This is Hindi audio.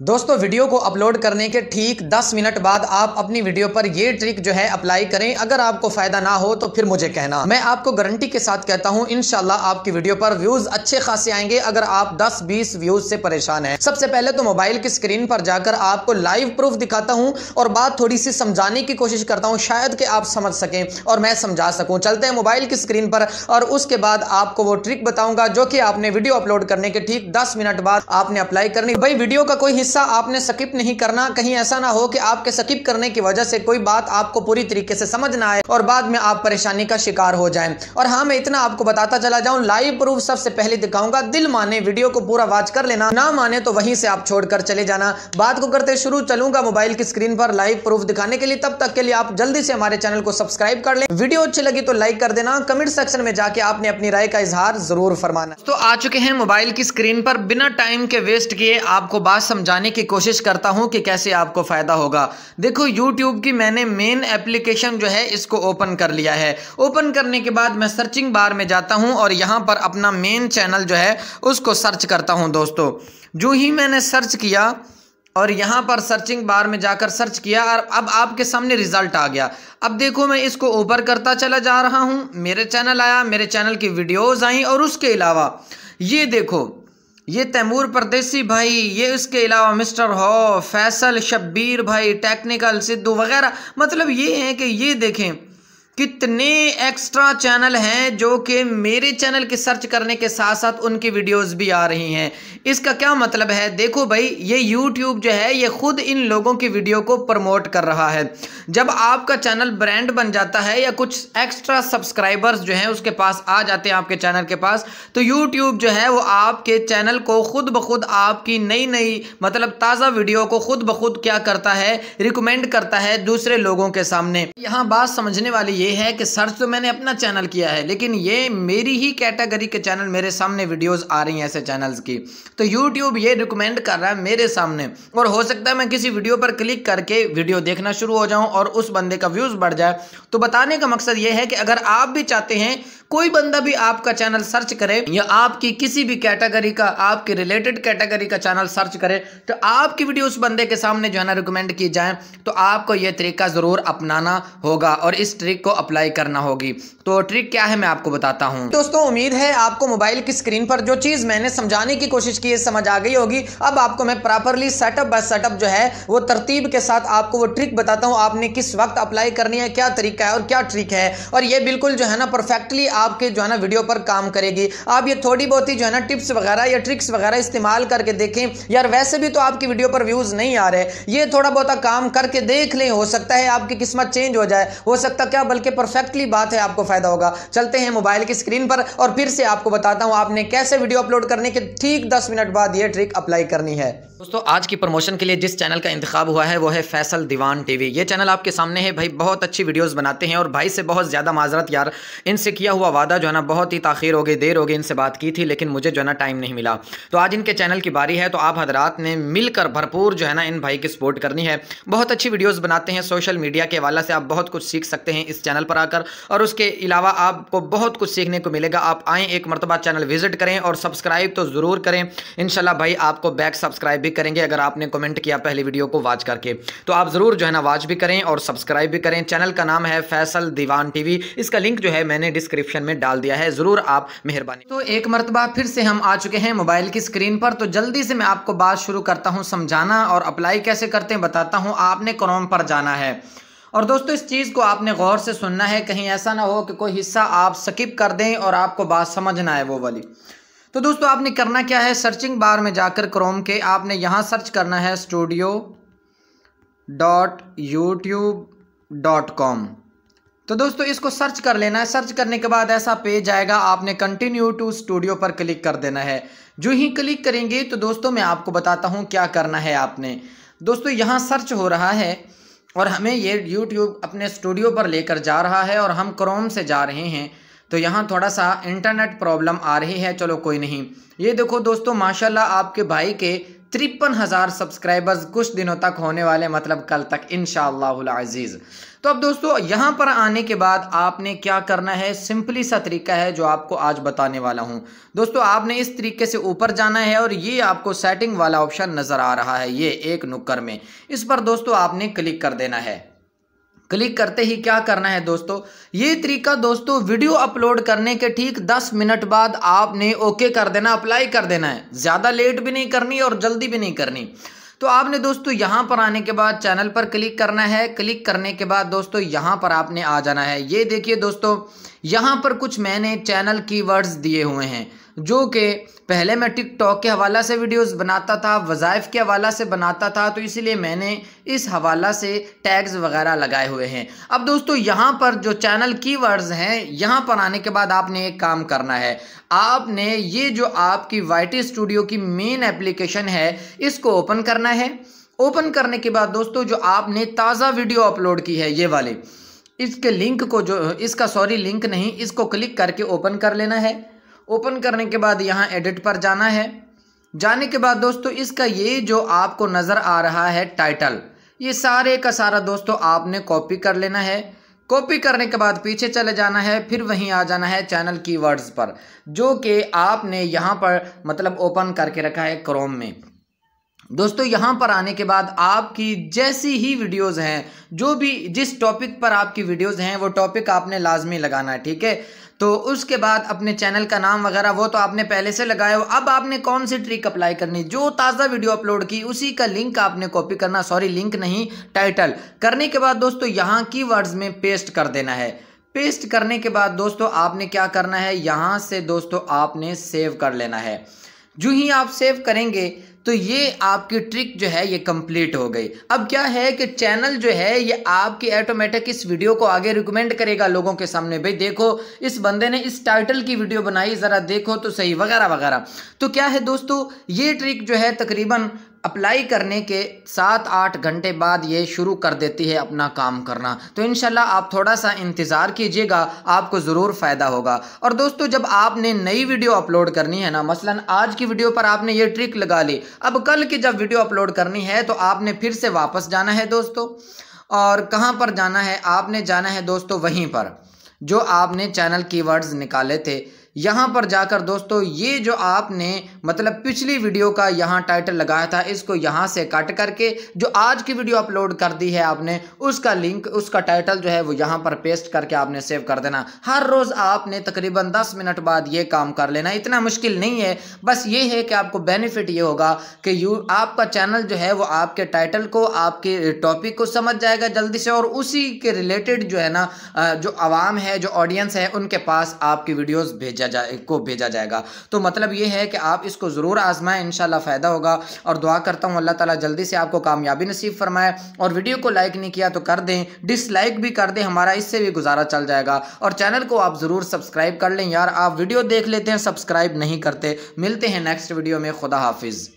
दोस्तों, वीडियो को अपलोड करने के ठीक 10 मिनट बाद आप अपनी वीडियो पर ये ट्रिक जो है अप्लाई करें। अगर आपको फ़ायदा ना हो तो फिर मुझे कहना। मैं आपको गारंटी के साथ कहता हूँ इनशाला आपकी वीडियो पर व्यूज़ अच्छे खासे आएँगे। अगर आप 10-20 व्यूज़ से परेशान हैं। सबसे पहले तो मोबाइल की स्क्रीन पर जाकर आपको लाइव प्रूफ दिखाता हूँ और बात थोड़ी सी समझाने की कोशिश करता हूँ, शायद कि आप समझ सकें और मैं समझा सकूँ। चलते हैं मोबाइल की स्क्रीन पर और उसके बाद आपको वो ट्रिक बताऊँगा जो कि आपने वीडियो अपलोड करने के ठीक दस मिनट बाद आपने अप्लाई करनी। भाई, वीडियो का कोई हिस्सा आपने स्किप नहीं करना। कहीं ऐसा ना हो कि आपके स्किप करने की वजह से कोई बात आपको पूरी तरीके से समझ ना आए और बाद में आप परेशानी का शिकार हो जाएँ। और हाँ मैं इतना आपको बताता चला जाऊँ लाइव प्रूफ सबसे पहले दिखाऊँगा। दिल माने वीडियो को पूरा वॉच कर लेना। ना माने तो वहीं से आप छोड़कर चले जाना। बात को करते शुरू, चलूँगा मोबाइल की स्क्रीन पर लाइव प्रूफ दिखाने के लिए। तब तक के लिए आप जल्दी से हमारे चैनल को सब्सक्राइब कर लें। वीडियो अच्छी लगी तो लाइक कर देना। कमेंट सेक्शन में जाके आपने अपनी राय का इजहार ज़रूर फरमाना। तो आ चुके हैं मोबाइल की स्क्रीन पर। बिना टाइम के वेस्ट किए आपको बात समझाने की कोशिश करता हूँ कि कैसे आपको फ़ायदा होगा। देखो यूट्यूब की मैंने मेन एप्लीकेशन जो है, इसको ओपन कर लिया है। ओपन करने के बाद मैं सर्चिंग बार में जाता हूँ और यहाँ पर अपना मेन चैनल जो है, उसको सर्च करता हूँ दोस्तों। जो ही मैंने सर्च किया और यहाँ पर सर्चिंग बार में जाकर सर्च किया और अब आपके सामने रिज़ल्ट आ गया। अब देखो, मैं इसको ऊपर करता चला जा रहा हूँ। मेरे चैनल आया, मेरे चैनल की वीडियोज़ आई और उसके अलावा ये देखो ये तैमूर परदेसी भाई, ये इसके अलावा मिस्टर हो, फैसल शब्बीर भाई, टेक्निकल सिद्धू वगैरह मतलब ये हैं कि ये देखें। कितने एक्स्ट्रा चैनल हैं जो कि मेरे चैनल के सर्च करने के साथ साथ उनकी वीडियोस भी आ रही हैं। इसका क्या मतलब है? देखो भाई, ये यूट्यूब जो है, ये खुद इन लोगों की वीडियो को प्रमोट कर रहा है। जब आपका चैनल ब्रांड बन जाता है या कुछ एक्स्ट्रा सब्सक्राइबर्स जो हैं उसके पास आ जाते हैं आपके चैनल के पास तो यूट्यूब जो है वो आपके चैनल को खुद ब खुद आपकी नई नई मतलब ताज़ा वीडियो को खुद ब खुद क्या करता है, रिकमेंड करता है दूसरे लोगों के सामने। यहाँ बात समझने वाली ये है कि सर्च तो मैंने अपना चैनल किया है, लेकिन ये मेरी ही कैटेगरी के चैनल मेरे सामने वीडियोस आ रही हैं ऐसे चैनल्स की। तो यूट्यूब ये रिकमेंड कर रहा है मेरे सामने। और हो सकता है मैं किसी वीडियो पर क्लिक करके वीडियो देखना शुरू हो जाऊँ और उस बंदे का व्यूज़ बढ़ जाए। तो बताने का मकसद ये है कि अगर आप भी चाहते हैं कोई बंदा भी आपका चैनल सर्च करे या आपकी किसी भी कैटेगरी का, आपके रिलेटेड कैटेगरी का चैनल सर्च करे तो आपकी वीडियो उस बंदे के सामने जो है ना रिकमेंड की जाए तो आपको यह तरीका ज़रूर अपनाना होगा। और इस ट्रिक को अप्लाई करना होगी। तो ट्रिक क्या है मैं आपको बताता हूँ। दोस्तों, उम्मीद है आपको मोबाइल की स्क्रीन पर जो चीज़ मैंने समझाने की कोशिश की है समझ आ गई होगी। अब आपको मैं प्रॉपरली सेटअप बाय सेटअप जो है, वो तरतीब के साथ आपको वो ट्रिक बताता हूँ, आपने किस वक्त अप्लाई करनी है, क्या तरीका है और क्या ट्रिक है। और ये बिल्कुल जो है ना परफेक्टली आपके जो है ना वीडियो पर काम करेगी। आप ये थोड़ी बहुत ही जो है ना टिप्स वगैरह या ट्रिक्स वगैरह इस्तेमाल करके देखें। यार, वैसे भी तो आपकी वीडियो पर व्यूज़ नहीं आ रहे। ये थोड़ा बहुत काम करके देख लें, हो सकता है आपकी किस्मत चेंज हो जाए। हो सकता, क्या, बल्कि परफेक्टली बात है, आपको फ़ायदा होगा। चलते हैं मोबाइल की स्क्रीन पर और फिर से आपको बताता हूँ आपने कैसे वीडियो अपलोड करने के ठीक दस मिनट बाद ये ट्रिक अप्लाई करनी है। दोस्तों, आज की प्रमोशन के लिए जिस चैनल का इंतखब हुआ है, वो है फैसल दीवान टीवी। ये चैनल आपके सामने है, भाई बहुत अच्छी वीडियोस बनाते हैं और भाई से बहुत ज़्यादा माजरत यार। इनसे किया हुआ वादा जो है ना, बहुत ही ताखिर हो गई, देर हो गई इनसे बात की थी, लेकिन मुझे जो है ना टाइम नहीं मिला। तो आज इनके चैनल की बारी है तो आप हजरात ने मिलकर भरपूर जो है ना इन भाई की सपोर्ट करनी है। बहुत अच्छी वीडियोज़ बनाते हैं, सोशल मीडिया के हवाला से आप बहुत कुछ सीख सकते हैं इस चैनल पर आकर और उसके अलावा आपको बहुत कुछ सीखने को मिलेगा। आप आएँ, एक मरतबा चैनल विज़िट करें और सब्सक्राइब तो ज़रूर करें। इनशाला भाई, आपको बैक सब्सक्राइब भी करेंगे अगर आपने कमेंट किया पहली वीडियो को वॉच करके। तो आप ज़रूर जो है ना वॉच भी करें और सब्सक्राइब भी करें। चैनल का नाम है फैसल दीवान टीवी इसका लिंक जो है मैंने डिस्क्रिप्शन में डाल दिया है। ज़रूर आप मेहरबानी। तो एक मरतबा फिर से हम आ चुके हैं मोबाइल की स्क्रीन पर। तो जल्दी से मैं आपको बात शुरू करता हूँ समझाना और अप्लाई कैसे करते हैं बताता हूँ। आपने क्रोम पर जाना है। और दोस्तों, इस चीज़ को आपने गौर से सुनना है। कहीं ऐसा ना हो कि कोई हिस्सा आप स्किप कर दें और आपको बात समझ ना आए वो वाली। तो दोस्तों, आपने करना क्या है? सर्चिंग बार में जाकर क्रोम के आपने यहाँ सर्च करना है studio dot YouTube dot com तो दोस्तों, इसको सर्च कर लेना है। सर्च करने के बाद ऐसा पेज आएगा, आपने कंटिन्यू टू स्टूडियो पर क्लिक कर देना है। जो ही क्लिक करेंगे तो दोस्तों, मैं आपको बताता हूँ क्या करना है आपने। दोस्तों, यहाँ सर्च हो रहा है। और हमें ये यूट्यूब अपने स्टूडियो पर लेकर जा रहा है और हम क्रोम से जा रहे हैं। तो यहाँ थोड़ा सा इंटरनेट प्रॉब्लम आ रही है, चलो कोई नहीं। ये देखो दोस्तों, माशाल्लाह आपके भाई के तिरपन हज़ार सब्सक्राइबर्स कुछ दिनों तक होने वाले मतलब कल तक इन शजीज़ तो अब दोस्तों, यहाँ पर आने के बाद आपने क्या करना है? सिंपली सा तरीका है जो आपको आज बताने वाला हूँ। दोस्तों, आपने इस तरीके से ऊपर जाना है और ये आपको सेटिंग वाला ऑप्शन नज़र आ रहा है, ये एक नुक्कर में। इस पर दोस्तों, आपने क्लिक कर देना है। क्लिक करते ही क्या करना है दोस्तों? ये तरीका दोस्तों, वीडियो अपलोड करने के ठीक 10 मिनट बाद आपने ओके कर देना, अप्लाई कर देना है। ज़्यादा लेट भी नहीं करनी और जल्दी भी नहीं करनी। तो आपने दोस्तों, यहाँ पर आने के बाद चैनल पर क्लिक करना है। क्लिक करने के बाद दोस्तों, यहाँ पर आपने आ जाना है। ये देखिए दोस्तों, यहाँ पर कुछ मैंने चैनल कीवर्ड्स दिए हुए हैं। जो कि पहले मैं टिकटॉक के हवाला से वीडियोस बनाता था, वज़ाइफ के हवाला से बनाता था तो इसलिए मैंने इस हवाला से टैग्स वगैरह लगाए हुए हैं। अब दोस्तों, यहाँ पर जो चैनल कीवर्ड्स हैं, यहाँ पर आने के बाद आपने एक काम करना है। आपने ये जो आपकी वाई स्टूडियो की मेन एप्लीकेशन है, इसको ओपन करना है। ओपन करने के बाद दोस्तों, जो आपने ताज़ा वीडियो अपलोड की है, ये वाले, इसके लिंक को जो, इसका सॉरी लिंक नहीं, इसको क्लिक करके ओपन कर लेना है। ओपन करने के बाद यहाँ एडिट पर जाना है। जाने के बाद दोस्तों, इसका ये जो आपको नज़र आ रहा है टाइटल, ये सारे का सारा दोस्तों आपने कॉपी कर लेना है। कॉपी करने के बाद पीछे चले जाना है, फिर वहीं आ जाना है चैनल कीवर्ड्स पर, जो कि आपने यहाँ पर मतलब ओपन करके रखा है क्रोम में। दोस्तों, यहाँ पर आने के बाद आपकी जैसी ही वीडियोस हैं, जो भी जिस टॉपिक पर आपकी वीडियोस हैं, वो टॉपिक आपने लाजमी लगाना है, ठीक है? तो उसके बाद अपने चैनल का नाम वगैरह वो तो आपने पहले से लगाया हो। अब आपने कौन सी ट्रिक अप्लाई करनी? जो ताज़ा वीडियो अपलोड की, उसी का लिंक आपने कॉपी करना। सॉरी लिंक नहीं टाइटल करने के बाद दोस्तों, यहाँ की में पेस्ट कर देना है। पेस्ट करने के बाद दोस्तों, आपने क्या करना है? यहाँ से दोस्तों, आपने सेव कर लेना है। जो ही आप सेव करेंगे तो ये आपकी ट्रिक जो है, ये कंप्लीट हो गई। अब क्या है कि चैनल जो है, ये आपकी ऑटोमेटिक इस वीडियो को आगे रिकमेंड करेगा लोगों के सामने। भाई देखो, इस बंदे ने इस टाइटल की वीडियो बनाई, ज़रा देखो तो सही, वगैरह वगैरह। तो क्या है दोस्तों, ये ट्रिक जो है तकरीबन अप्लाई करने के सात आठ घंटे बाद ये शुरू कर देती है अपना काम करना। तो इन आप थोड़ा सा इंतज़ार कीजिएगा, आपको ज़रूर फ़ायदा होगा। और दोस्तों, जब आपने नई वीडियो अपलोड करनी है ना, मसलन आज की वीडियो पर आपने ये ट्रिक लगा ली, अब कल की जब वीडियो अपलोड करनी है तो आपने फिर से वापस जाना है दोस्तों। और कहाँ पर जाना है? आपने जाना है दोस्तों वहीं पर, जो आपने चैनल कीवर्ड्स निकाले थे। यहाँ पर जाकर दोस्तों, ये जो आपने मतलब पिछली वीडियो का यहाँ टाइटल लगाया था, इसको यहाँ से कट करके जो आज की वीडियो अपलोड कर दी है आपने, उसका लिंक, उसका टाइटल जो है वो यहाँ पर पेस्ट करके आपने सेव कर देना। हर रोज़ आपने तकरीबन दस मिनट बाद ये काम कर लेना, इतना मुश्किल नहीं है। बस ये है कि आपको बेनिफिट ये होगा कि यू, आपका चैनल जो है वो आपके टाइटल को, आपके टॉपिक को समझ जाएगा जल्दी से, और उसी के रिलेटेड जो है ना जो आवाम है, जो ऑडियंस है, उनके पास आपकी वीडियोज़ भेजा। भेजा जाए को भेजा जाएगा। तो मतलब ये है कि आप इसको ज़रूर आजमाएँ इन फ़ायदा होगा। और दुआ करता हूँ, अल्लाह ताला जल्दी से आपको कामयाबी नसीब फरमाए। और वीडियो को लाइक नहीं किया तो कर दें, डिसलाइक भी कर दें, हमारा इससे भी गुजारा चल जाएगा। और चैनल को आप ज़रूर सब्सक्राइब कर लें। यार, आप वीडियो देख लेते हैं, सब्सक्राइब नहीं करते। मिलते हैं नेक्स्ट वीडियो में, खुदा हाफिज़।